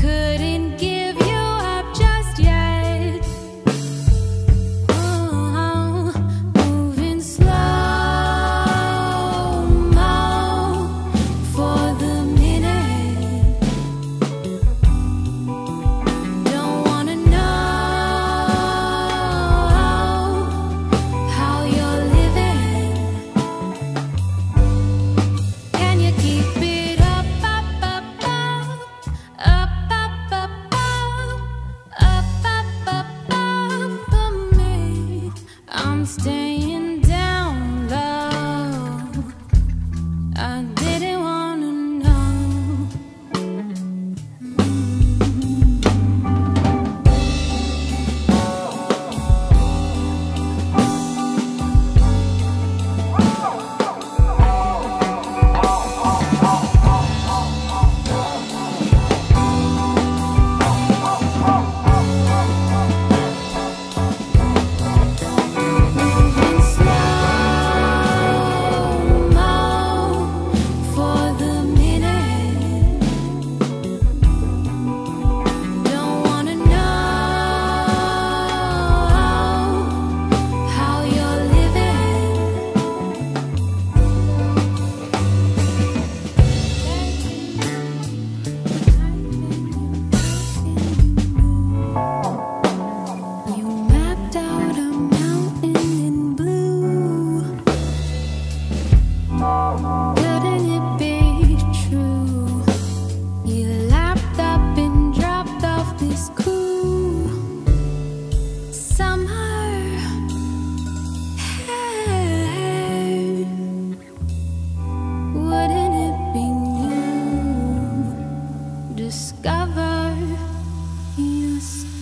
couldn't I discover yourself.